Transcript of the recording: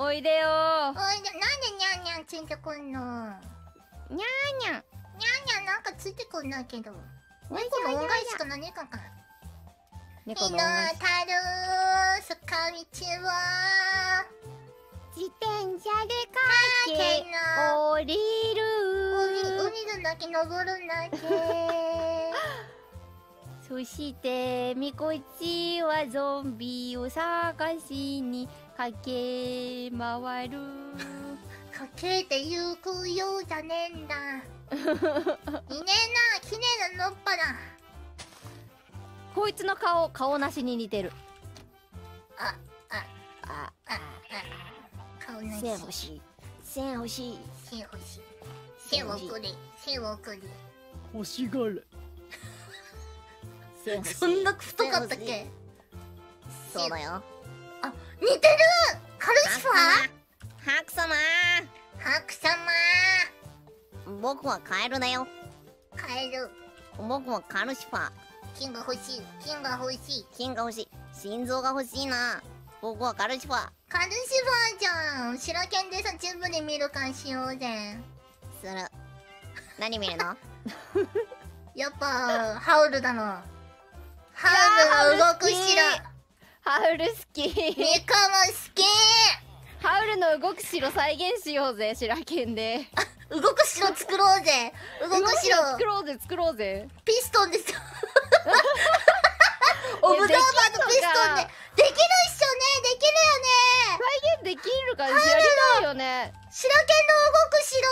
おいでよ。おいでなんでにゃんにゃんついてくんの？にゃんにゃーにゃんにゃんなんかついてこんないけど。猫の恩返しか何かか猫日のの恩返したる坂道は。自転車でけ駆けの。降りる。降りるだけ？登るんだけ？そしてみこちはゾンビを探しに駆け回る。かけてゆくようじゃねえんだ。いねえな綺麗なのっぱだ。こいつの顔顔なしに似てる。あああああ顔なし。線欲しい。線欲しい。線欲しい。線をくれ線をくれ。欲しがるいそんな太かったっけ？そうだよ。あ似てる！カルシファハク様。ハク様。僕はカエルだよ。カエル。僕はカルシファー。金が欲しい。金が欲しい。金が欲しい。心臓が欲しいな。僕はカルシファー。カルシファーじゃん。白剣でさ全部で見る感しようぜ。する。何見るの？やっぱハウルだろハウル動く城。ハウル好き。猫も好き。ハウルの動く城再現しようぜ白犬で。動く城作ろうぜ。動く城。作ろうぜ作ろうぜ。ピストンです。オブザーバーのピストンで。できるっしょね。できるよね。再現できるからりたいよね。白犬の動く城